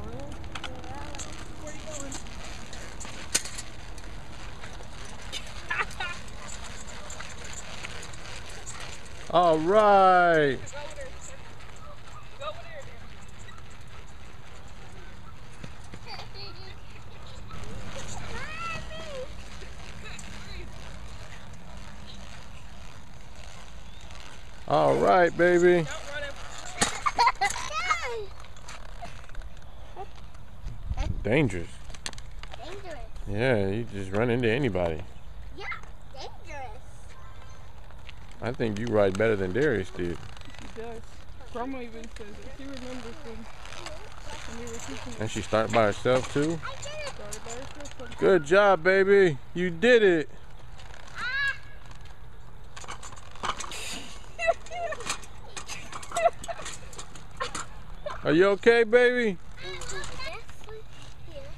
All right. All right, baby. Dangerous. Dangerous. Yeah, you just run into anybody. Yeah, dangerous. I think you ride better than Darius did. He does. Grandma even says it. She remembers when, when we were teaching And she started by herself too. I did started by herself. sometimes. Good job, baby. You did it. Ah. Are you okay, baby?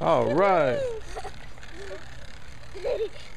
All right.